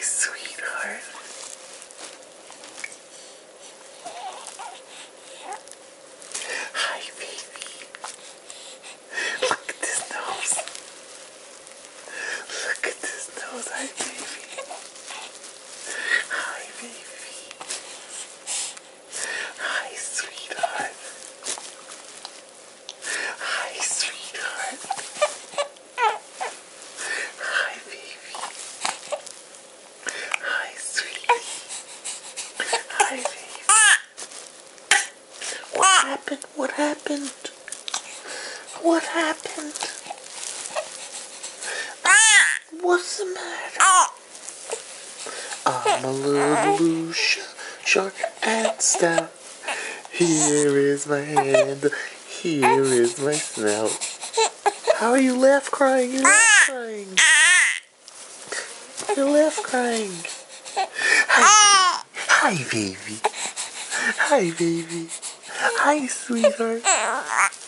sweet. happened? What happened? What happened? What's the matter? I'm a little blue sh shark and stout. Here is my hand. Here is my snout. How are you laugh crying? You're laugh crying. You laugh crying. Hi. Hi, baby. Hi, baby. Hi, sweetheart.